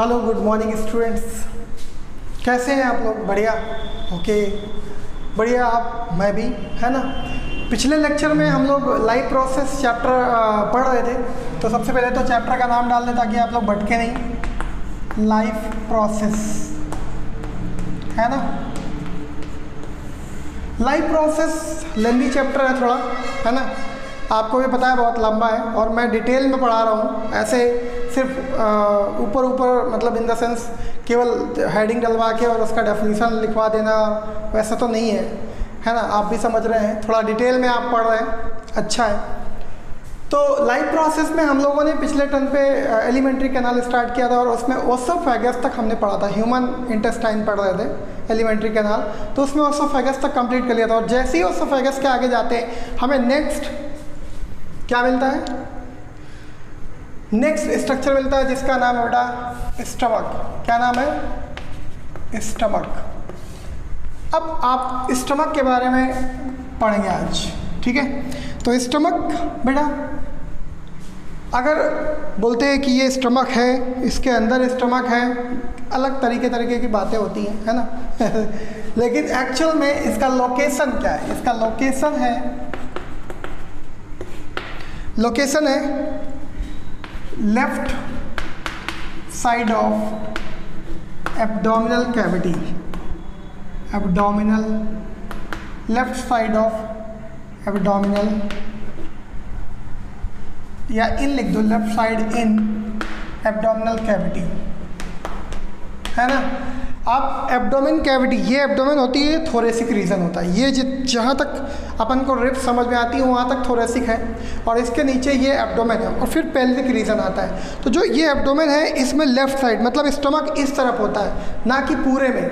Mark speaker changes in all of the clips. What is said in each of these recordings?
Speaker 1: Hello good morning students कैसे हैं आप लोग? बढ़िया? ओके बढ़िया आप, मैं भी, है ना? पिछले लेक्चर में हम लोग लाइव प्रोसेस चैप्टर पढ़ रहे थे। तो सबसे पहले तो चैप्टर का नाम डाल दें ताकि आप लोग भटके नहीं। लाइफ प्रोसेस है ना? लाइव प्रोसेस लेंदी चैप्टर है थोड़ा, है ना? आपको भी पता है, बहुत लंबा है। और मैं डिटेल में पढ़ा रहा हूँ। ऐसे सिर्फ़ ऊपर ऊपर मतलब इन द सेंस केवल हेडिंग डलवा के और उसका डेफिनेशन लिखवा देना, वैसा तो नहीं है। है ना? आप भी समझ रहे हैं। थोड़ा डिटेल में आप पढ़ रहे हैं। अच्छा है। तो लाइव प्रोसेस में हम लोगों ने पिछले टर्न पे एलिमेंट्री कैनाल स्टार्ट किया था और उसमें ओसोफेगस तक हमने पढ़ा था। ह्यूमन इंटेस्टाइन पढ़ रहे थे एलिमेंट्री कैनाल तो उसमें ओसोफेगस तक कंप्लीट कर लिया था। और जैसे ही ओसोफेगस के आगे जाते हैं, हमें नेक्स्ट क्या मिलता है? नेक्स्ट स्ट्रक्चर मिलता है जिसका नाम है बेटा स्टमक क्या नाम है? स्टमक अब आप स्टमक के बारे में पढ़ेंगे आज, ठीक है? तो स्टमक बेटा, अगर बोलते हैं कि ये स्टमक है, इसके अंदर स्टमक है, अलग तरीके तरीके की बातें होती हैं, है ना? लेकिन एक्चुअल में इसका लोकेशन क्या है? इसका लोकेशन है लोकेशन है left side of abdominal cavity abdominal left side of abdominal या इन लिख दो left side in abdominal cavity है ना? आप एब्डोमेन कैविटी ये एब्डोमेन होती है थोरेसिक रीजन होता है। ये जहाँ तक अपन को रिप समझ में आती है, वहाँ तक थोरेसिक है। और इसके नीचे ये एब्डोमेन है, और फिर पेल्विक रीजन आता है। तो जो ये एब्डोमेन है, इसमें लेफ़्ट साइड मतलब स्टमक इस तरफ़ होता है, ना कि पूरे में।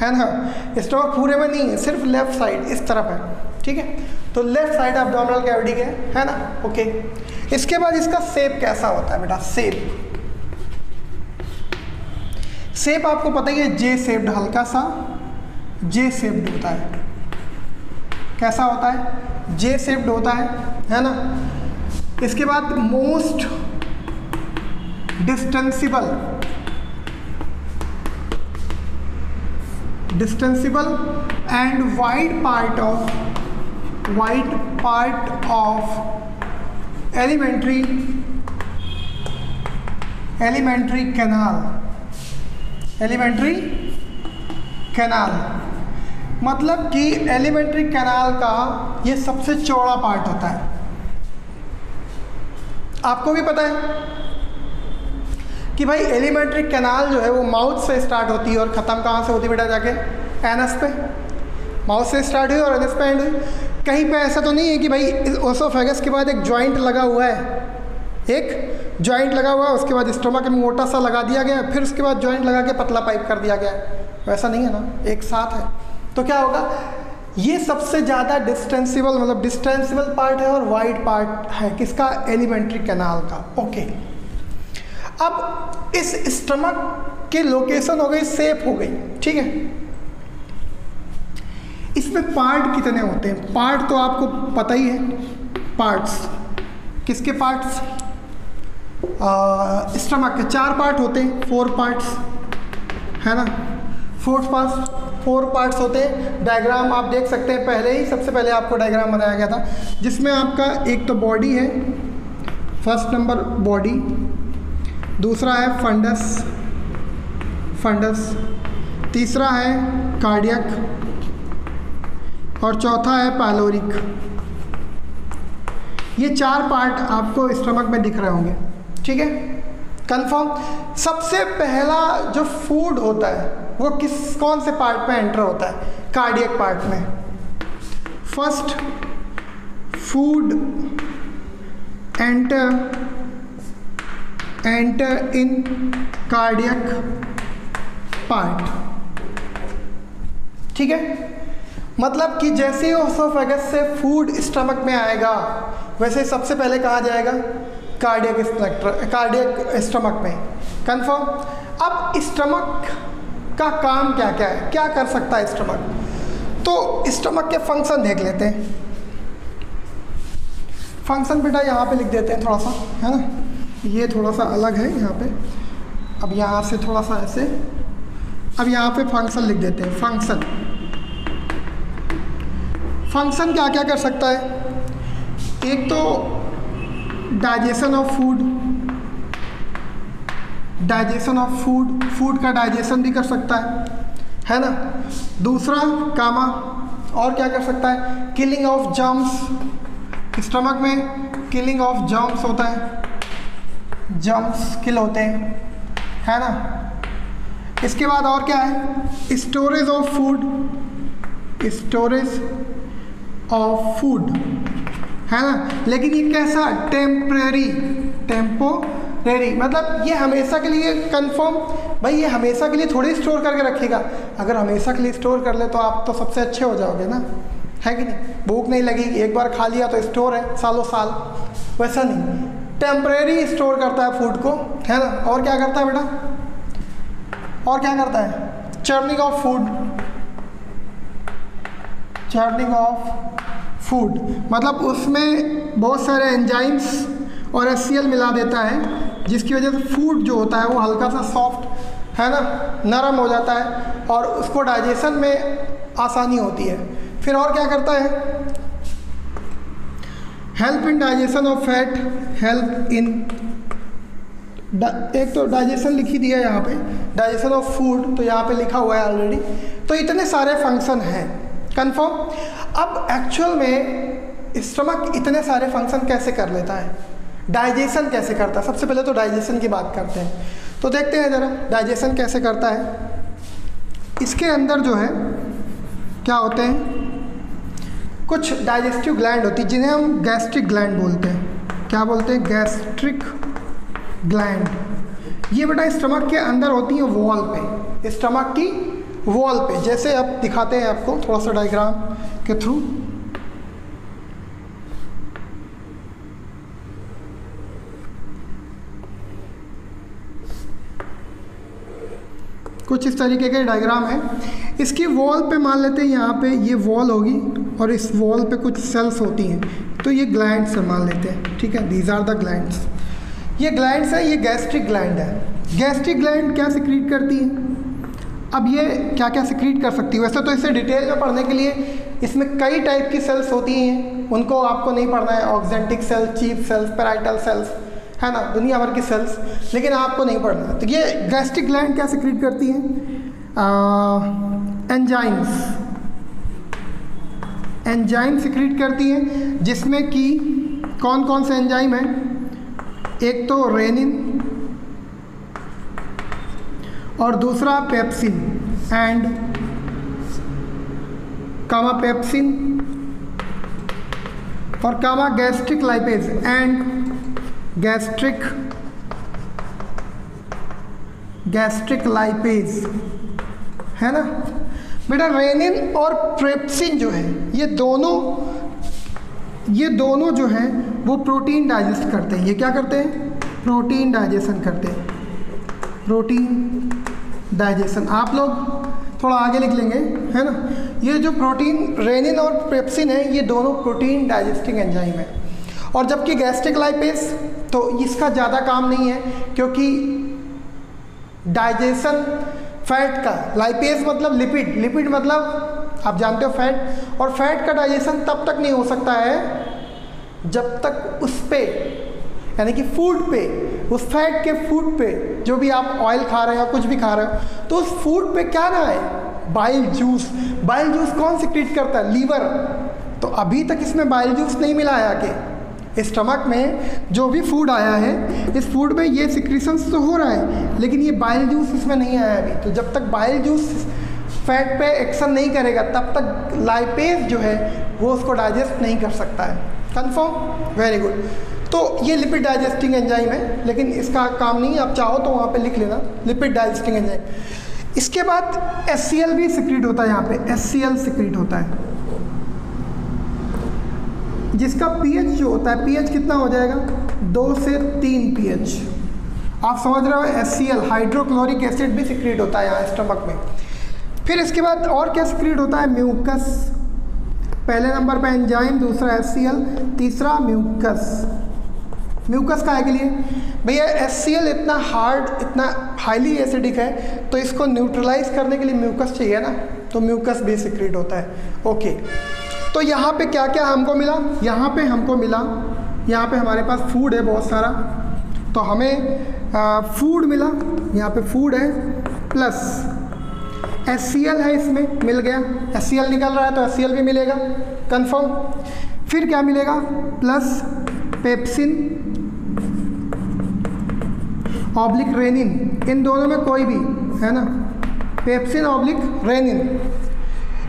Speaker 1: है ना? स्टमक पूरे में नहीं है, सिर्फ़ लेफ़्ट साइड इस तरफ़ है। ठीक है? तो लेफ़्ट साइड एब्डोमिनल कैविटी के, है ना? ओके इसके बाद इसका सेप कैसा होता है बेटा? सेप सेप आपको पता ही है जे सेप्ड हल्का सा जे सेप्ड होता है। कैसा होता है? जे सेप्ड होता है है ना? इसके बाद most distensible distensible and wide part of wide part of alimentary alimentary canal alimentary canal. मतलब कि एलिमेंट्री कैनाल का ये सबसे चौड़ा पार्ट होता है। आपको भी पता है कि भाई एलिमेंट्री कैनाल जो है वो माउथ से स्टार्ट होती है और ख़त्म कहाँ से होती बेटा जाके? एनस पे। माउथ से स्टार्ट हुई और एनस पे एंड हुई। कहीं पे ऐसा तो नहीं है कि भाई ओसोफेगस के बाद एक जॉइंट लगा हुआ है। एक जॉइंट लगा हुआ है, उसके बाद स्टोमक में मोटा सा लगा दिया गया, फिर उसके बाद जॉइंट लगा के पतला पाइप कर दिया गया। वैसा नहीं है ना, एक साथ है। तो क्या होगा, ये सबसे ज़्यादा डिस्टेंसिबल मतलब डिस्टेंसिबल पार्ट है और वाइड पार्ट है, किसका? एलिमेंट्री कैनाल का। ओके अब इस स्टमक की लोकेशन हो गई सेफ़ हो गई। ठीक है? इसमें पार्ट कितने होते हैं? पार्ट तो आपको पता ही है। पार्ट्स किसके पार्ट्स स्टमक के चार पार्ट होते हैं फोर पार्ट्स है ना? फोर्थ पार्ट फोर पार्ट्स होते हैं। डायग्राम आप देख सकते हैं, पहले ही, सबसे पहले आपको डायग्राम बनाया गया था, जिसमें आपका एक तो बॉडी है फ़र्स्ट नंबर बॉडी दूसरा है फंडस फंडस तीसरा है कार्डियक और चौथा है पैलोरिक ये चार पार्ट आपको स्टमक में दिख रहे होंगे। ठीक है? कंफर्म सबसे पहला जो फ़ूड होता है, वो किस, कौन से पार्ट में एंटर होता है? कार्डियक पार्ट में. First food enter enter in cardiac part ठीक है? मतलब कि जैसे ही ओसोफेगस से फ़ूड स्टमक में आएगा, वैसे सबसे पहले कहा जाएगा? कार्डियक स्ट्रक्टर कार्डियक स्टमक में. कंफर्म अब स्टमक का काम क्या क्या है क्या कर सकता है स्टमक तो स्टमक के फ़ंक्शन देख लेते हैं. फ़ंक्शन बेटा यहाँ पे लिख देते हैं थोड़ा सा, है ना? ये थोड़ा सा अलग है यहाँ पे. अब यहाँ से थोड़ा सा ऐसे. अब यहाँ पे फ़ंक्शन लिख देते हैं फ़ंक्शन फ़ंक्शन क्या क्या कर सकता है? एक तो digestion of food digestion of food food का डाइजेशन भी कर सकता है। है ना? दूसरा कामा और क्या कर सकता है? किलिंग ऑफ़ जम्स स्टमक में किलिंग ऑफ़ जम्स होता है। जम्स किल होते हैं। है ना? इसके बाद और क्या है? Storage of food storage of food है ना? लेकिन ये कैसा टेम्परेरी टेम्पोरेरी मतलब ये हमेशा के लिए कंफर्म भाई ये हमेशा के लिए थोड़ी स्टोर करके रखेगा। अगर हमेशा के लिए स्टोर कर ले तो आप तो सबसे अच्छे हो जाओगे ना। है कि नहीं? भूख नहीं लगेगी एक बार खा लिया तो स्टोर है, सालों साल। वैसा नहीं। टेम्प्रेरी स्टोर करता है फ़ूड को, है ना? और क्या करता है बेटा? और क्या करता है? Churning of food churning of food मतलब उसमें बहुत सारे एंजाइम्स और एस मिला देता है, जिसकी वजह से फ़ूड जो होता है वो हल्का सा सॉफ्ट है ना, नरम हो जाता है और उसको डाइजेशन में आसानी होती है। फिर और क्या करता है? Help in digestion of fat help in एक तो डाइजेशन लिखी दिया है यहाँ पे डाइजेशन ऑफ़ फ़ूड तो यहाँ पे लिखा हुआ है ऑलरेडी तो इतने सारे फ़ंक्शन हैं। कंफर्म अब एक्चुअल में स्टमक इतने सारे फ़ंक्शन कैसे कर लेता है? डाइजेशन कैसे करता है? सबसे पहले तो डाइजेशन की बात करते हैं। तो देखते हैं ज़रा डाइजेशन कैसे करता है? इसके अंदर जो है, क्या होते हैं? कुछ डाइजेस्टिव ग्लैंड होती है, जिन्हें हम गैस्ट्रिक ग्लैंड बोलते हैं। क्या बोलते हैं? गैस्ट्रिक ग्लैंड ये बेटा स्टमक के अंदर होती हैं वॉल पे। स्टमक की वॉल पे, जैसे आप दिखाते हैं आपको, थोड़ा सा डायग्राम के थ्रू कुछ इस तरीके के डायग्राम है। इसकी वॉल पे मान लेते हैं, यहाँ पे ये वॉल होगी और इस वॉल पे कुछ सेल्स होती हैं। तो ये ग्लैंड्स मान लेते हैं, ठीक है? दीज आर द ग्लैंड्स ये ग्लैंड्स है, ये गैस्ट्रिक ग्लैंड है। गैस्ट्रिक ग्लैंड क्या सिक्रीट करती है? अब ये क्या क्या सिक्रीट कर सकती है? वैसे तो इसे डिटेल में पढ़ने के लिए इसमें कई टाइप की सेल्स होती हैं। उनको आपको नहीं पढ़ना है। Oxyntic cells chief cells parietal cells है ना? दुनिया भर की सेल्स लेकिन आपको नहीं पढ़ना है। तो ये गैस्ट्रिक ग्लैंड क्या सिक्रीट करती हैं? एंजाइम्स एंजाइम सिक्रीट करती हैं, जिसमें कि कौन कौन से एंजाइम हैं? एक तो रेनिन और दूसरा पेप्सिन एंड कामा पेप्सिन और comma gastric lipase and gastric gastric lipase. है ना? बेटा, रेनिन और प्रेप्सिन जो है, ये दोनों ये दोनों जो हैं, वो प्रोटीन डाइजेस्ट करते हैं। ये क्या करते हैं? प्रोटीन डाइजेशन करते हैं। Protein digestion. आप लोग थोड़ा आगे लिख लेंगे, है ना? ये जो प्रोटीन, रेनिन और पेप्सिन है, ये दोनों प्रोटीन डाइजेस्टिंग एंजाइम है। और जबकि गैस्ट्रिक लाइपेस तो इसका ज़्यादा काम नहीं है, क्योंकि डाइजेशन फैट का, लाइपेस मतलब लिपिड लिपिड मतलब आप जानते हो फैट, और फैट का डाइजेशन तब तक नहीं हो सकता है, जब तक उस पर यानी कि फ़ूड पे उस फैट के फ़ूड पे, जो भी आप ऑयल खा रहे हो या कुछ भी खा रहे हो तो उस फ़ूड पे क्या ना है बाइल जूस बाइल जूस कौन सिक्रीट करता है? लीवर तो अभी तक इसमें बाइल जूस नहीं मिला है आके। स्टमक में जो भी फ़ूड आया है, इस फ़ूड में ये सिक्रीशन तो हो रहा है, लेकिन ये बाइल जूस इसमें नहीं आया अभी। तो जब तक बाइल जूस फैट पे एक्शन नहीं करेगा, तब तक लाइपेज जो है, वो उसको डाइजेस्ट नहीं कर सकता है। कन्फर्म वेरी गुड तो ये लिपिड डाइजेस्टिंग एंजाइम है, लेकिन इसका काम नहीं है, आप चाहो तो वहाँ पे लिख लेना लिपिड डाइजेस्टिंग एंजाइम इसके बाद एससीएल भी सिक्रीट होता है यहाँ पे एस सिक्रीट होता है. जिसका पीएच जो होता है पीएच कितना हो जाएगा? दो से तीन पीएच आप समझ रहे हो एस सी हाइड्रोक्लोरिक एसिड भी सिक्रीट होता है यहाँ स्टमक में. फिर इसके बाद और क्या सिक्रीट होता है? म्यूकस पहले नंबर पर एंजाइम दूसरा एससीएल तीसरा म्यूकस म्यूकस का है के लिए? भैया एस इतना हार्ड इतना हाईली एसिडिक है तो इसको न्यूट्रलाइज करने के लिए म्यूकस चाहिए ना? तो म्यूकस भी सिक्रेट होता है। ओके तो यहाँ पे क्या क्या हमको मिला? यहाँ पे हमको मिला यहाँ पे हमारे पास फ़ूड है बहुत सारा। तो हमें आ, फ़ूड मिला। यहाँ पे फ़ूड है प्लस एस सी एल है इसमें मिल गया। एस सी एल निकल रहा है तो एस सी एल भी मिलेगा। कंफर्म फिर क्या मिलेगा? प्लस पेप्सिन ऑब्लिक रेनिन इन दोनों में कोई भी है ना? पेप्सिन ऑब्लिक रेनिन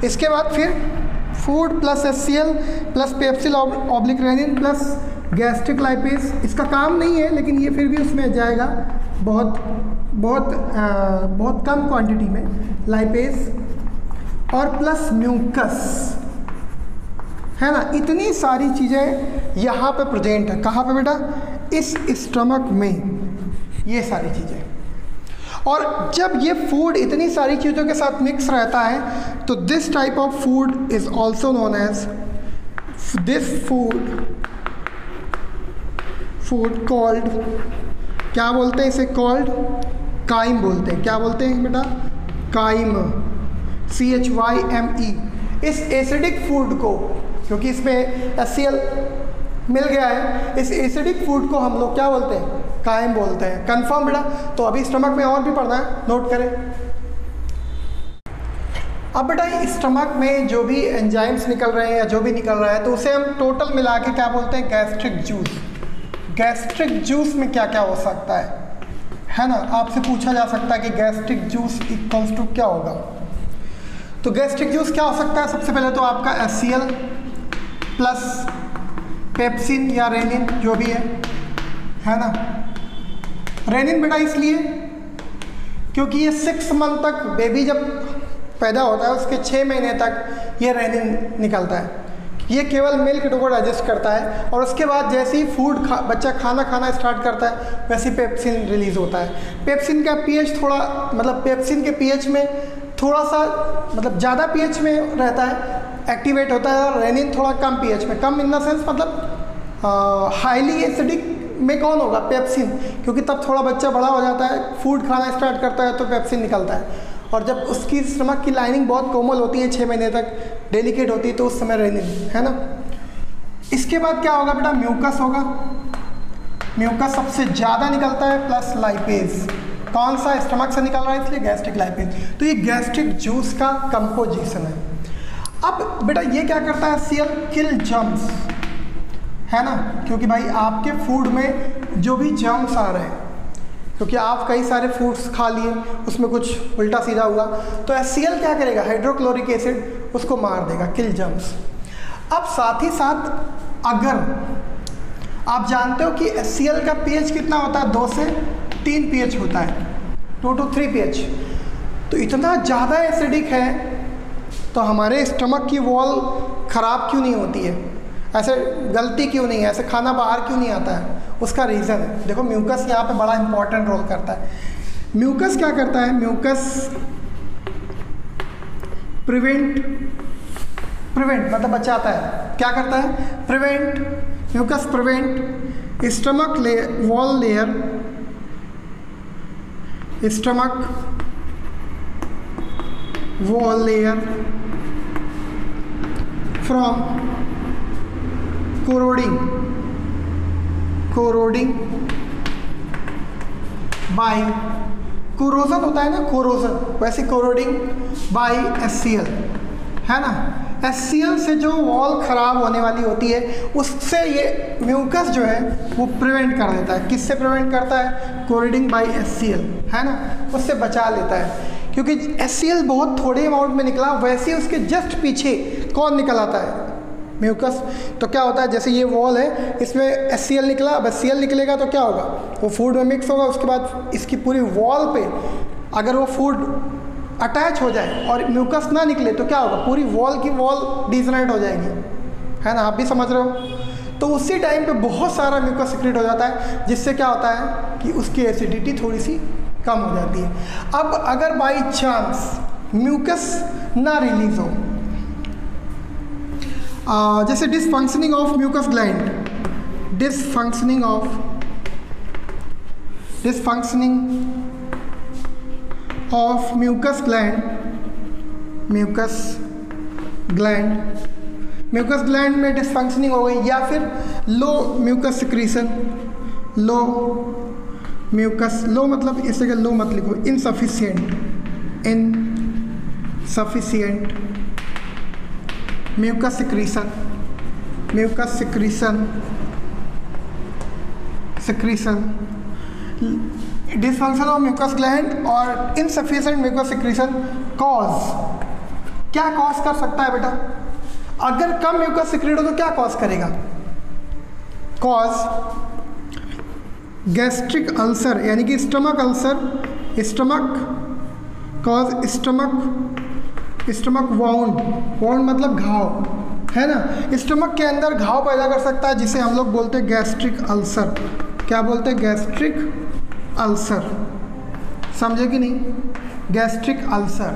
Speaker 1: इसके बाद फिर food plus S C L plus pepsin oblique renin plus gastric lipase इसका काम नहीं है लेकिन ये फिर भी उसमें जाएगा बहुत बहुत आ, बहुत कम क्वांटिटी में लाइपेस और प्लस म्यूकस है ना? इतनी सारी चीज़ें यहाँ पे प्रेजेंट है। कहाँ पे बेटा? इस स्टमक में। ये सारी चीज़ें। और जब ये फ़ूड इतनी सारी चीज़ों के साथ मिक्स रहता है तो this type of food is also known as this food food called क्या बोलते हैं इसे कॉल्ड काइम बोलते हैं। क्या बोलते हैं बेटा? Chyme. C H Y M E इस एसिडिक फ़ूड को, क्योंकि इसमें एस मिल गया है। इस एसिडिक फ़ूड को हम लोग क्या बोलते हैं? कायम बोलते हैं। कंफर्म बेटा तो अभी स्टमक में और भी पढ़ना है। नोट करें। अब बेटा स्टमक में जो भी एंजाइम्स निकल रहे हैं या जो भी निकल रहा है तो उसे हम टोटल मिला के क्या बोलते हैं? गैस्ट्रिक जूस गैस्ट्रिक जूस में क्या क्या हो सकता है? है ना? आपसे पूछा जा सकता है कि गैस्ट्रिक जूस इक्वल्स टू क्या होगा? तो गैस्ट्रिक जूस क्या हो सकता है? सबसे पहले तो आपका एस प्लस पेप्सिन या रेनिन जो भी है है ना? रेनिन बेटा इसलिए क्योंकि ये सिक्स मंथ तक बेबी जब पैदा होता है, उसके छः महीने तक ये रेनिन निकलता है। ये केवल मिल्क को डाइजेस्ट करता है और उसके बाद जैसे ही फ़ूड खा, बच्चा खाना खाना स्टार्ट करता है, वैसे ही पेप्सिन रिलीज़ होता है। पेप्सिन का पीएच थोड़ा मतलब पेप्सिन के पीएच में थोड़ा सा मतलब ज़्यादा पीएच में रहता है एक्टिवेट होता है और रेनिन थोड़ा कम पीएच में। कम इन द सेंस मतलब हाईली एसिडिक में कौन होगा? पेप्सिन क्योंकि तब थोड़ा बच्चा बड़ा हो जाता है फ़ूड खाना स्टार्ट करता है तो पेप्सिन निकलता है। और जब उसकी स्टमक की लाइनिंग बहुत कोमल होती है छः महीने तक डेलिकेट होती है तो उस समय रेनिन है ना? इसके बाद क्या होगा बेटा? म्यूकस होगा। म्यूकस सबसे ज़्यादा निकलता है प्लस लाइपेज कौन सा स्टमक से निकल रहा है? इसलिए गैस्ट्रिक लाइपेज तो ये गैस्ट्रिक जूस का कंपोजिशन है। अब बेटा ये क्या करता है? सीएल किल जम्स है ना? क्योंकि भाई आपके फ़ूड में जो भी जर्म्स आ रहे हैं, क्योंकि आप कई सारे फूड्स खा लिए, उसमें कुछ उल्टा सीधा हुआ तो एस क्या करेगा? हाइड्रोक्लोरिक एसिड उसको मार देगा किल जर्म्स अब साथ ही साथ अगर आप जानते हो कि एस का पीएच कितना होता है? दो से तीन पीएच होता है. टू टू थ्री पीएच तो इतना ज़्यादा एसिडिक है तो हमारे स्टमक की वॉल ख़राब क्यों नहीं होती है? ऐसे गलती क्यों नहीं है? ऐसे खाना बाहर क्यों नहीं आता है? उसका रीज़न है। देखो म्यूकस यहाँ पे बड़ा इंपॉर्टेंट रोल करता है। म्यूकस क्या करता है? म्यूकस प्रिवेंट प्रिवेंट मतलब बचाता है। क्या करता है? प्रिवेंट म्यूकस प्रिवेंट स्टमक ले wall layer stomach wall layer from corroding corroding by corrosion होता है ना कोरोजन वैसे कोरोडिंग बाय एस है ना? एस से जो वॉल ख़राब होने वाली होती है, उससे ये म्यूकस जो है, वो प्रिवेंट कर देता है। किससे प्रिवेंट करता है? कोरोडिंग बाय एस है ना? उससे बचा लेता है। क्योंकि एससीएल बहुत थोड़े अमाउंट में निकला, वैसे उसके जस्ट पीछे कौन निकल आता है? म्यूकस। तो क्या होता है, जैसे ये वॉल है, इसमें एससीएल निकला, अब एस निकलेगा तो क्या होगा? वो फ़ूड में मिक्स होगा, उसके बाद इसकी पूरी वॉल पे अगर वो फ़ूड अटैच हो जाए और म्यूकस ना निकले तो क्या होगा? पूरी वॉल की वॉल डिजनाइट हो जाएगी। है ना? आप भी समझ रहे हो? तो उसी टाइम पे बहुत सारा म्यूकस सिक्रेट हो जाता है, जिससे क्या होता है कि उसकी एसिडिटी थोड़ी सी कम हो जाती है। अब अगर बाई चांस म्यूकस ना रिलीज़ हो आ, जैसे dysfunctioning of mucus gland dysfunctioning of dysfunctioning of mucus gland mucus gland mucus gland में डिसफंक्शनिंग हो गई या फिर low mucus secretion low mucus low मतलब इस जगह लो मत लिखो insufficient insufficient mucus secretion mucus secretion secretion dysfunction of mucus gland और इनसफिशियंट म्यूकस सिक्रीशन कॉज क्या कॉज कर सकता है बेटा? अगर कम म्यूकस सिक्रेट हो तो क्या कॉज करेगा? कॉज गैस्ट्रिक अल्सर यानी कि stomach ulcer stomach cause stomach stomach wound wound मतलब घाव, है ना? स्टमक के अंदर घाव पैदा कर सकता है, जिसे हम लोग बोलते हैं गैस्ट्रिक अल्सर क्या बोलते हैं? गैस्ट्रिक अल्सर समझे कि नहीं? गैस्ट्रिक अल्सर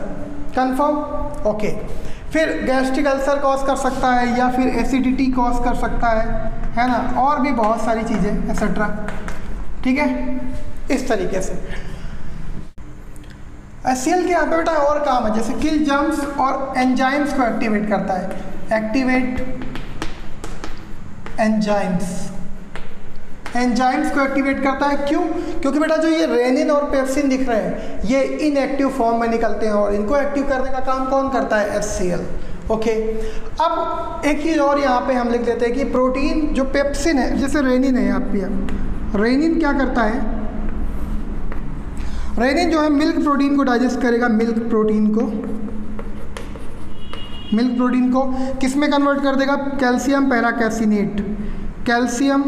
Speaker 1: कंफर्म ओके फिर गैस्ट्रिक अल्सर कॉज कर सकता है, या फिर एसिडिटी कॉज कर सकता है है ना? और भी बहुत सारी चीज़ें एक्सेट्रा ठीक है? इस तरीके से। एस के यहाँ पे बेटा और काम है, जैसे किल जम्स और एंजाइम्स को एक्टिवेट करता है। एक्टिवेट एंजाइम्स एंजाइम्स को एक्टिवेट करता है क्यों? क्योंकि बेटा जो ये रेनिन और पेप्सिन दिख रहे हैं, ये इनएक्टिव फॉर्म में निकलते हैं और इनको एक्टिव करने का काम कौन करता है? एस ओके अब एक चीज़ और यहाँ पे हम लिख देते हैं कि प्रोटीन जो पेप्सिन है, जैसे रेनिन है यहाँ पे रेनिन क्या करता है? रेनिन जो है मिल्क प्रोटीन को डाइजेस्ट करेगा। मिल्क प्रोटीन को। मिल्क प्रोटीन को किसमें कन्वर्ट कर देगा? कैल्शियम पैराकैसिनेट कैल्शियम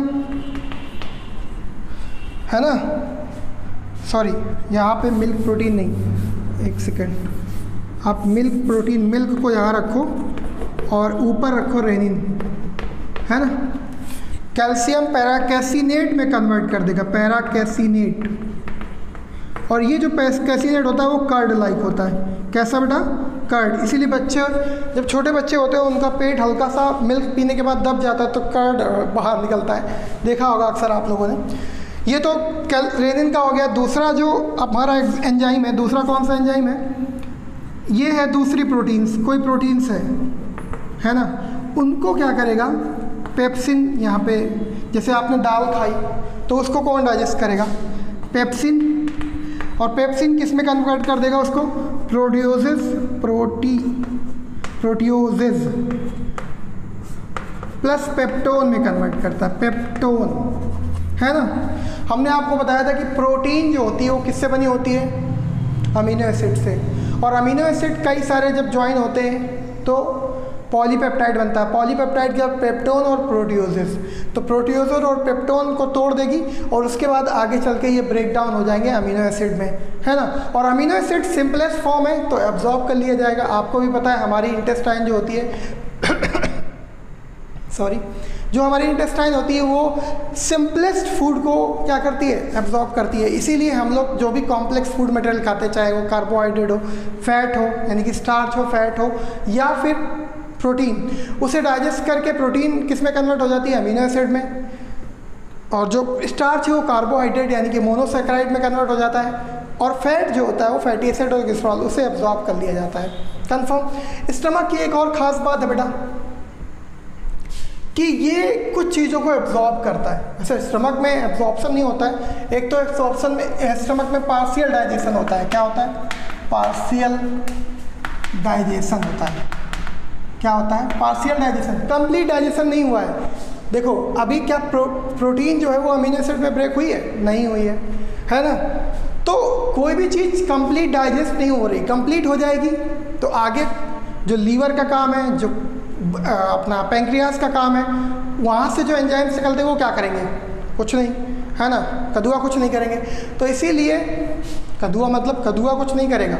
Speaker 1: है ना? सॉरी यहाँ पे मिल्क प्रोटीन नहीं। एक सेकेंड आप मिल्क प्रोटीन मिल्क को यहाँ रखो और ऊपर रखो रेनिन है ना? कैल्शियम पैराकैसिनेट में कन्वर्ट कर देगा, पैराकैसिनेट। और ये जो कैसिनेट होता है, वो कर्ड लाइक होता है। कैसा बेटा? कर्ड। इसीलिए बच्चे, जब छोटे बच्चे होते हैं, उनका पेट हल्का सा मिल्क पीने के बाद दब जाता है तो कर्ड बाहर निकलता है। देखा होगा अक्सर आप लोगों ने। ये तो कैल, रेनिन का हो गया। दूसरा जो हमारा एंजाइम है, दूसरा कौन सा एंजाइम है? ये है दूसरी प्रोटीन्स कोई प्रोटीन्स है? है ना? उनको क्या करेगा? पेप्सिन यहाँ पे, जैसे आपने दाल खाई तो उसको कौन डाइजेस्ट करेगा? पेप्सिन। और पेप्सिन किसमें कन्वर्ट कर देगा उसको? Produces prote proteoses plus peptone में कन्वर्ट करता है पेप्टोन है ना? हमने आपको बताया था कि प्रोटीन जो होती है, वो किससे बनी होती है? अमीनो एसिड से। और अमीनो एसिड कई सारे जब ज्वाइन होते हैं तो पॉलीपेप्टाइड बनता है। पॉलीपेप्टाइड क्या? पेप्टोन और प्रोटियोसिस। तो प्रोटियोजर और पेप्टोन को तोड़ देगी और उसके बाद आगे चल के ये ब्रेक डाउन हो जाएँगे अमीनो एसिड में। है ना? और अमीनो एसिड सिंपलेस्ट फॉर्म है तो एब्जॉर्ब कर लिया जाएगा। आपको भी पता है, हमारी इंटेस्टाइन जो होती है सॉरी जो हमारी इंटेस्टाइन होती है, वो सिंपलेस्ट फ़ूड को क्या करती है? एब्जॉर्ब करती है। इसीलिए हम लोग जो भी कॉम्प्लेक्स फ़ूड मटेरियल खाते चाहे वो कार्बोहाइड्रेट हो फैट हो, यानी कि स्टार्च हो फैट हो, या फिर प्रोटीन, उसे डाइजेस्ट करके प्रोटीन किसमें कन्वर्ट हो जाती है? अमीनो एसिड में। और जो स्टार्च है वो कार्बोहाइड्रेट यानी कि मोनोसेक्राइड में कन्वर्ट हो जाता है। और फैट जो होता है वो फैटी एसिड और गिस्ट्रॉल उसे एब्जॉर्ब कर लिया जाता है। कन्फर्म स्टमक की एक और ख़ास बात है बेटा, कि ये कुछ चीज़ों को एब्जॉर्ब करता है। वैसे स्टमक में एब्जॉर्बसन नहीं होता है, एक तो एब्जॉर्बसन में स्टमक में पार्शियल डाइजेशन होता है। क्या होता है? पार्शियल डाइजेशन होता है। क्या होता है? पार्शियल डाइजेशन कंप्लीट डाइजेशन नहीं हुआ है। देखो अभी क्या प्रो, प्रोटीन जो है वो अमीनो एसिड में ब्रेक हुई है? नहीं हुई है। है ना? तो कोई भी चीज़ कंप्लीट डाइजेस्ट नहीं हो रही। कंप्लीट हो जाएगी। तो आगे जो लीवर का काम है जो अपना पेंक्रियास का काम है वहाँ से जो एंजाइम्स निकलते हैं वो क्या करेंगे? कुछ नहीं। है ना? कदुआ कुछ नहीं करेंगे। तो इसीलिए कदुआ मतलब कदुआ कुछ नहीं करेगा।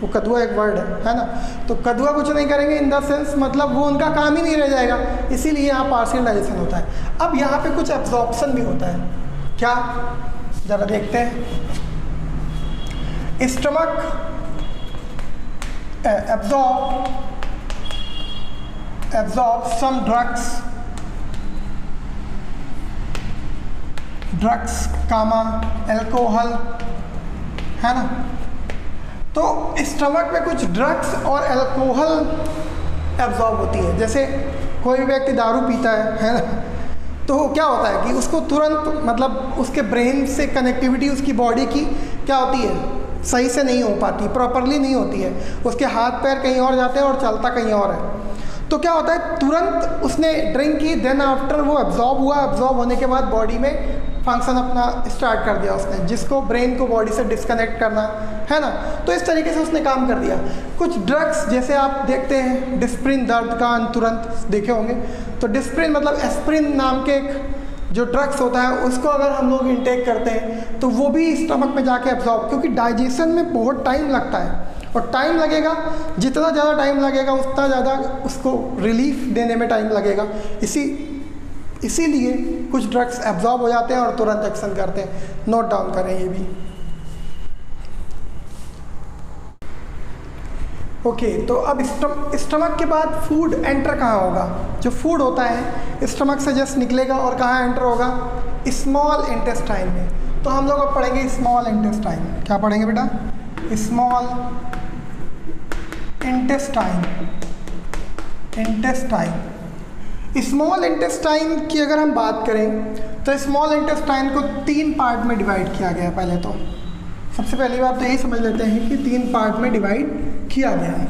Speaker 1: वो कदुआ एक वर्ड है है ना? तो कदुआ कुछ नहीं करेंगे इन द सेंस मतलब वो उनका काम ही नहीं रह जाएगा। इसीलिए यहाँ पार्सियल डाइजेशन होता है। अब यहाँ पे कुछ एब्जॉर्प्शन भी होता है। क्या? ज़रा देखते हैं। Stomach absorb absorb some drugs. Drugs comma alcohol है ना? तो स्टमक में कुछ ड्रग्स और एल्कोहल एब्जॉर्ब होती है। जैसे कोई भी व्यक्ति दारू पीता है है ना? तो क्या होता है कि उसको तुरंत मतलब उसके ब्रेन से कनेक्टिविटी उसकी बॉडी की क्या होती है? सही से नहीं हो पाती प्रॉपरली नहीं होती है। उसके हाथ पैर कहीं और जाते हैं और चलता कहीं और है। तो क्या होता है, तुरंत उसने ड्रिंक की देन आफ्टर वो एब्जॉर्ब हुआ एब्जॉर्ब होने के बाद बॉडी में फ़ंक्शन अपना स्टार्ट कर दिया उसने, जिसको ब्रेन को बॉडी से डिस्कनेक्ट करना, है ना? तो इस तरीके से उसने काम कर दिया। कुछ ड्रग्स जैसे आप देखते हैं डिस्प्रिन दर्द का तुरंत, देखे होंगे। तो डिस्प्रिन मतलब एस्प्रिन नाम के एक जो ड्रग्स होता है, उसको अगर हम लोग इंटेक करते हैं तो वो भी स्टमक में जाके एब्जॉर्ब क्योंकि डाइजेशन में बहुत टाइम लगता है। और टाइम लगेगा, जितना ज़्यादा टाइम लगेगा, उतना ज़्यादा उसको रिलीफ देने में टाइम लगेगा। इसी इसीलिए कुछ ड्रग्स एब्जॉर्ब हो जाते हैं और तुरंत एक्शन करते हैं। नोट डाउन करें ये भी। ओके okay, तो अब स्टमक के बाद फ़ूड एंटर कहाँ होगा? जो फ़ूड होता है स्टमक से जस्ट निकलेगा और कहाँ एंटर होगा? स्मॉल इंटेस्टाइन में। तो हम लोग अब पढ़ेंगे स्मॉल इंटेस्टाइन क्या पढ़ेंगे बेटा? Small intestine intestine small intestine की अगर हम बात करें तो स्मॉल इंटेस्टाइन को तीन पार्ट में डिवाइड किया गया है पहले तो। सबसे पहली बात तो यही समझ लेते हैं कि तीन पार्ट में डिवाइड किया गया है।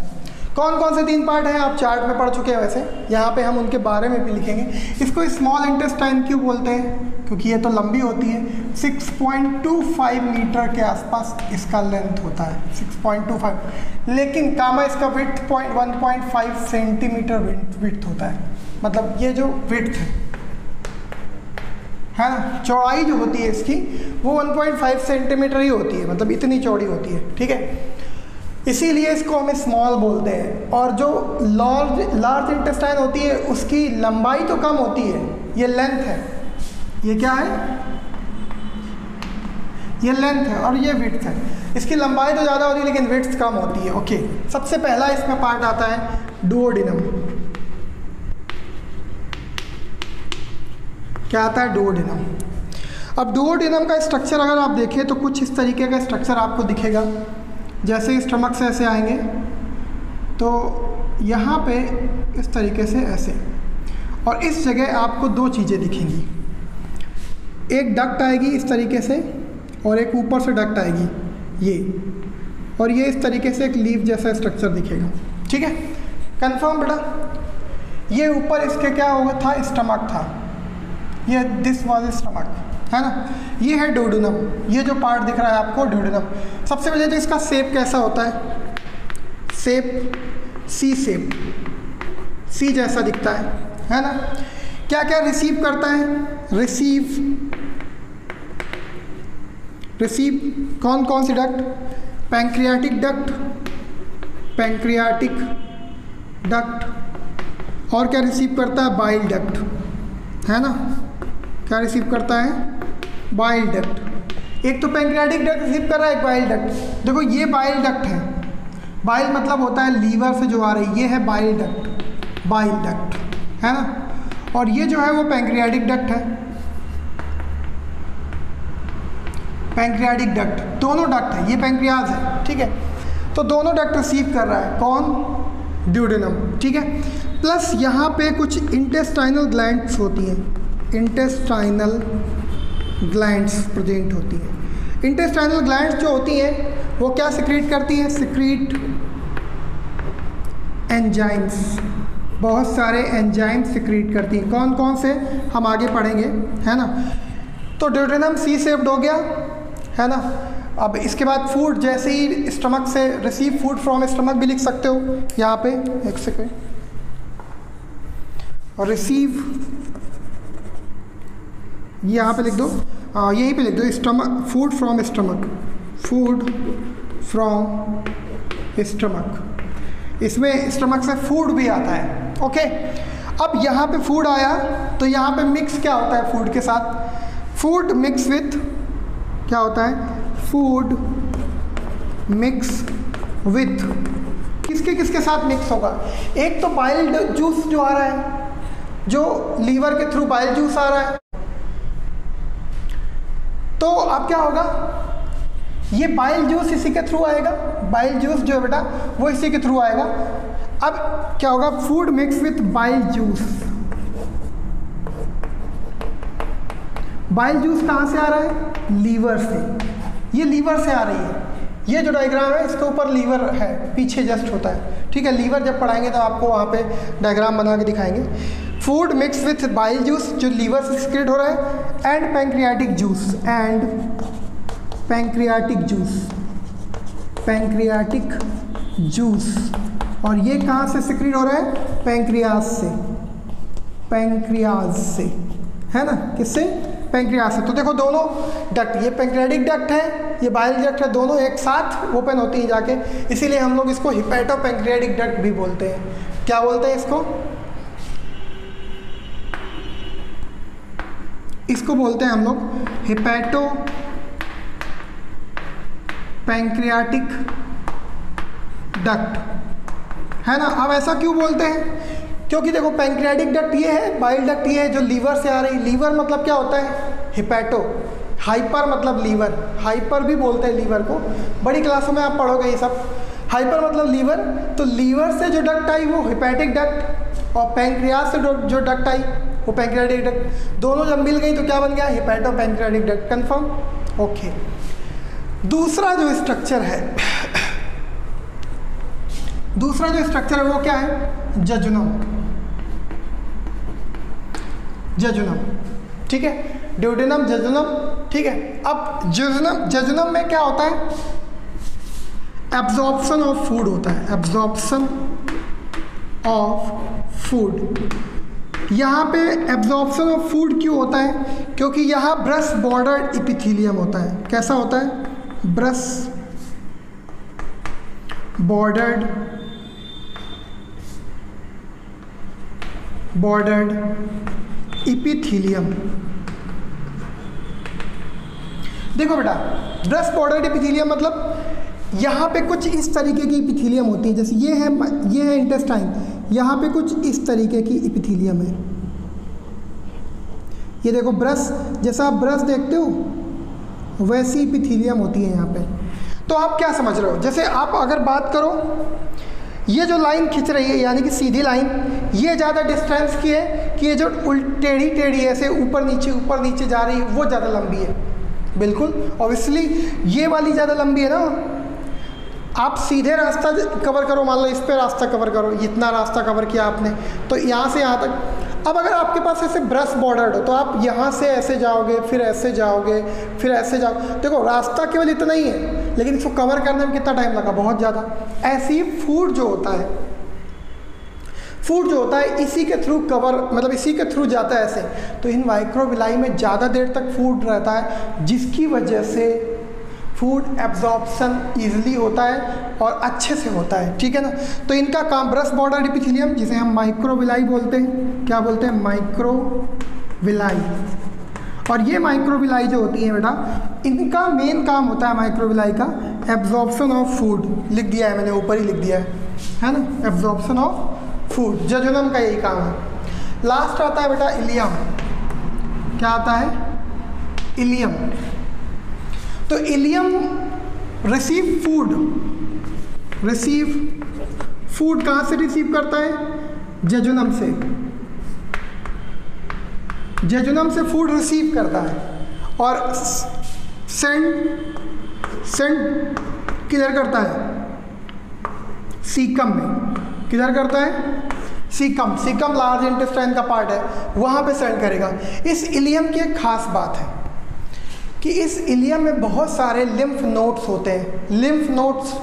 Speaker 1: कौन कौन से तीन पार्ट हैं? आप चार्ट में पढ़ चुके हैं वैसे। यहाँ पे हम उनके बारे में भी लिखेंगे। इसको स्मॉल इंटेस्टाइन क्यों बोलते हैं? क्योंकि ये तो लंबी होती है। 6.25 मीटर के आसपास इसका लेंथ होता है। 6.25 लेकिन कामा इसका width point one centimetre width होता है। मतलब ये जो विथ है है ना? चौड़ाई जो होती है इसकी, वो 1.5 सेंटीमीटर ही होती है मतलब इतनी चौड़ी होती है, ठीक है? इसीलिए इसको हम स्मॉल बोलते हैं। और जो लार्ज लार्ज इंटेस्टाइन होती है, उसकी लंबाई तो कम होती है। ये लेंथ है। ये क्या है? ये लेंथ है और ये विड्थ है। इसकी लंबाई तो ज़्यादा होती है, लेकिन विड्थ कम होती है। ओके सबसे पहला इसमें पार्ट आता है डुओडिनम क्या आता है? डुओडिनम अब डुओडिनम का स्ट्रक्चर अगर आप देखें तो कुछ इस तरीके का स्ट्रक्चर आपको दिखेगा। जैसे स्टमक से ऐसे आएँगे तो यहाँ पे इस तरीके से ऐसे। और इस जगह आपको दो चीज़ें दिखेंगी। एक डक्ट आएगी इस तरीके से, और एक ऊपर से डक्ट आएगी, ये। और ये इस तरीके से एक लीव जैसा स्ट्रक्चर दिखेगा। ठीक है? कंफर्म बेटा? ये ऊपर इसके क्या हुआ था स्टमक था। ये दिस वाज स्टमक है ना? ये है डोडुनम ये जो पार्ट दिख रहा है आपको डोडुनम सबसे पहले तो इसका सेप कैसा होता है? सेप सी सेप सी जैसा दिखता है है ना? क्या क्या रिसीव करता है? रिसीव रिसीव कौन कौन सी duct pancreatic duct pancreatic duct और क्या रिसीव करता है? बाइल डक्ट है ना? क्या रिसीव करता है? बाइल डक्ट एक तो पैंक्रियाटिक डक्ट रिसीव कर रहा है, एक बाइल डक्ट देखो, ये बाइल डक्ट है। बाइल मतलब होता है लीवर से जो आ रही है, ये है बाइल डक्ट बाइल डक्ट है ना? और ये जो है वो पैंक्रियाटिक डक्ट है। पैंक्रियाटिक डक्ट दोनों डक्ट है, ये पेंक्रियाज है, ठीक है? तो दोनों डक्ट रिसीव कर रहा है। कौन? ड्यूडेनम ठीक है? प्लस यहाँ पे कुछ इंटेस्टाइनल ग्लैंड्स होती हैं। इंटेस्टाइनल ग्लैंड्स प्रेजेंट होती हैं। इंटेस्टाइनल ग्लैंड्स जो होती हैं, वो क्या सिक्रीट करती हैं? Secrete enzymes. बहुत सारे एंजाइम सिक्रीट करती हैं। कौन कौन से? हम आगे पढ़ेंगे, है ना? तो ड्यूटेनम सी सेप्ड हो गया, है ना? अब इसके बाद फ़ूड, जैसे ही स्टमक से रिसीव फ़ूड फ्रॉम स्टमक भी लिख सकते हो, यहाँ पे, एक सेकेंड और रिसीव यहाँ पे लिख दो। यहीं पे लिख दो stomach food from stomach food from stomach इसमें स्टमक से फ़ूड भी आता है ओके अब यहाँ पे फ़ूड आया तो यहाँ पे मिक्स क्या होता है फ़ूड के साथ? फ़ूड मिक्स विथ क्या होता है? फ़ूड मिक्स विथ किसके किसके साथ मिक्स होगा? एक तो बाइल्ड जूस जो आ रहा है, जो लीवर के थ्रू बाइल जूस आ रहा है। तो अब क्या होगा? ये बाइल जूस इसी के थ्रू आएगा। बाइल जूस जो है बेटा, वो इसी के थ्रू आएगा। अब क्या होगा? Food mix with bile juice bile juice कहाँ से आ रहा है? लीवर से। ये लीवर से आ रही है। ये जो डायग्राम है, इसके ऊपर लीवर है। पीछे जस्ट होता है। ठीक है लीवर जब पढ़ाएँगे तो आपको वहाँ पे डायग्राम बना के दिखाएँगे। Food mix with bile juice जो लीवर से सिक्रेट हो रहा है and pancreatic juice and pancreatic juice pancreatic juice और ये कहाँ से सिक्रेट हो रहा है? पैंक्रियाज से पैंक्रियाज से, है ना? किससे? पैंक्रियाज से। तो देखो दोनों डक्ट ये पैंक्रियाटिक डक्ट है, ये बाइल डक्ट है, दोनों एक साथ ओपन होती हैं जाके। इसीलिए हम लोग इसको हिपैटो पैंक्रियाटिक डक्ट भी बोलते हैं। क्या बोलते हैं इसको? इसको बोलते हैं हम लोग हिपैटो पैंक्रियाटिक डक्ट। है ना? अब ऐसा क्यों बोलते हैं? क्योंकि देखो, पैंक्रियाटिक डक्ट ये है, बाइल डक्ट ये है जो लीवर से आ रही लीवर मतलब क्या होता है? हिपैटो। हाइपर मतलब लीवर। हाइपर भी बोलते हैं लीवर को। बड़ी क्लासों में आप पढ़ोगे ये सब। हाइपर मतलब लीवर। तो लीवर से जो डक्ट आई वो हिपैटिक डक्ट और पैंक्रियाज से जो डक्ट आई वो पैंक्रियाटिक डक्ट दोनों जब मिल गई तो क्या बन गया? Hepato pancreatic duct confirm okay दूसरा जो स्ट्रक्चर है, दूसरा जो स्ट्रक्चर है वो क्या है? जजुनम जजुनम ठीक है? ड्यूडेनम जजुनम ठीक है? अब जजुनम जजुनम में क्या होता है? एब्जॉर्प्शन ऑफ़ फ़ूड होता है। एब्जॉर्प्शन ऑफ़ फ़ूड यहाँ पे एब्जॉर्प्शन ऑफ़ फ़ूड क्यों होता है? क्योंकि यहाँ ब्रश बॉर्डर इपिथीलियम होता है। कैसा होता है? ब्रश बॉर्डर्ड बॉर्डर्ड इपिथीलियम देखो बेटा ब्रश बॉर्डर्ड इपिथीलियम मतलब यहाँ पे कुछ इस तरीके की इपिथीलियम होती है। जैसे ये है ये है इंटेस्टाइन यहाँ पे कुछ इस तरीके की इपिथीलियम है। ये देखो ब्रश, जैसा आप ब्रश देखते हो, वैसी इपिथीलियम होती है यहाँ पे। तो आप क्या समझ रहे हो? जैसे आप अगर बात करो, ये जो लाइन खिंच रही है, यानी कि सीधी लाइन, ये ज़्यादा डिस्टेंस की है कि ये जो टेढ़ी टेढ़ी ऐसे ऊपर नीचे ऊपर नीचे जा रही है, वो ज़्यादा लंबी है। बिल्कुल ऑब्वियसली ये वाली ज़्यादा लंबी है ना? आप सीधे रास्ता कवर करो, मान लो इस पर रास्ता कवर करो, इतना रास्ता कवर किया आपने तो यहाँ से यहाँ तक। अब अगर आपके पास ऐसे ब्रश बॉर्डर्ड हो तो आप यहाँ से ऐसे जाओगे, फिर ऐसे जाओगे, फिर ऐसे जाओ। देखो, रास्ता केवल इतना ही है, लेकिन इसको कवर करने में कितना टाइम लगा? बहुत ज़्यादा। ऐसे ही फ़ूड जो होता है फ़ूड जो होता है, इसी के थ्रू कवर मतलब इसी के थ्रू जाता है ऐसे। तो इन माइक्रोविलाई में ज़्यादा देर तक फ़ूड रहता है, जिसकी वजह से फ़ूड एब्जॉर्प्शन ईजिली होता है और अच्छे से होता है, ठीक है ना? तो इनका काम ब्रश बॉर्डर डिपिथिलियम जिसे हम माइक्रोविलाई बोलते हैं, क्या बोलते हैं? माइक्रोविलाई और ये माइक्रोविलाई जो होती है बेटा, इनका मेन काम होता है माइक्रोविलाई का एब्जॉर्प्शन ऑफ़ फ़ूड लिख दिया है मैंने, ऊपर ही लिख दिया है है ना? एब्जॉर्प्शन ऑफ़ फ़ूड जजुनम का यही काम है। लास्ट आता है बेटा, इलियम। क्या आता है? इलियम। तो ileum receive food receive food कहाँ से रिसीव करता है? जजुनम से। जजुनम से फ़ूड रिसीव करता है। और सेंड सेंड किधर करता है? सीकम में। किधर करता है? सीकम। सीकम लार्ज इंटेस्टाइन का पार्ट है। वहाँ पे सेंड करेगा। इस इलियम की एक खास बात है। कि इस इलियम में बहुत सारे लिम्फ नोट्स होते हैं। लिम्फ नोट्स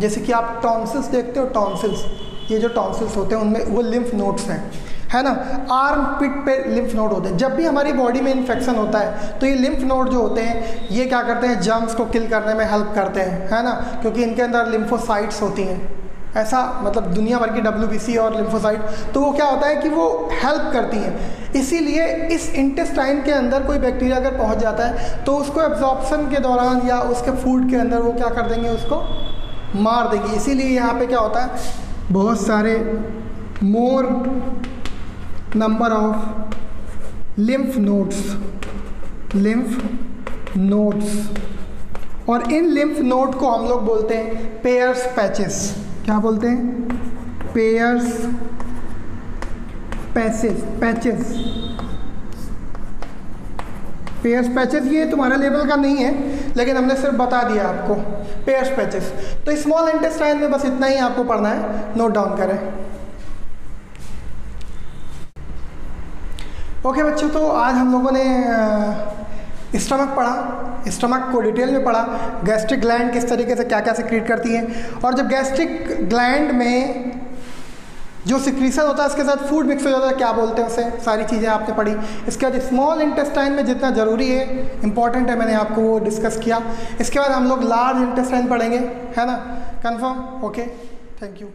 Speaker 1: जैसे कि आप टॉन्सिल्स देखते हो टॉन्सिल्स ये जो टॉन्सिल्स होते हैं, उनमें वो लिम्फ नोट्स हैं। है ना? आर्म पिट पे लिम्फ नोड होते हैं। जब भी हमारी बॉडी में इन्फेक्शन होता है तो ये लिम्फ नोड जो होते हैं, ये क्या करते हैं? जर्म्स को किल करने में हेल्प करते हैं। है ना? क्योंकि इनके अंदर लिम्फोसाइट्स होती हैं। ऐसा मतलब दुनिया भर की डब्ल्यू और लिम्फोसाइट तो वो क्या होता है कि वो हेल्प करती हैं। इसीलिए इस इंटेस्टाइन के अंदर कोई बैक्टीरिया अगर पहुँच जाता है तो उसको एब्जॉर्प्शन के दौरान या उसके फ़ूड के अंदर वो क्या कर देंगे, उसको मार देगी। इसीलिए यहाँ पे क्या होता है, बहुत सारे more number of lymph nodes lymph nodes और इन लिम्फ नोड को हम लोग बोलते हैं पेयर्स पैचेस क्या बोलते हैं? Peyer's patches patches Peyer's patches ये तुम्हारे लेवल का नहीं है, लेकिन हमने सिर्फ़ बता दिया आपको। पेयर्स पैचेस तो स्मॉल इंटेस्टाइन में बस इतना ही आपको पढ़ना है। नोट डाउन करें। ओके बच्चों तो आज हम लोगों ने स्टमक पढ़ा, स्टमक को डिटेल में पढ़ा, गैस्ट्रिक ग्लैंड किस तरीके से क्या क्या सिक्रीट करती है, और जब गैस्ट्रिक ग्लैंड में जो सिक्रीसन होता है, इसके साथ फ़ूड मिक्स हो जाता है, क्या बोलते हैं उसे, सारी चीज़ें आपने पढ़ी। इसके बाद स्मॉल इंटेस्टाइन में जितना ज़रूरी है इंपॉर्टेंट है, मैंने आपको वो डिस्कस किया। इसके बाद हम लोग लार्ज इंटेस्टाइन पढ़ेंगे, है ना? Confirm okay thank you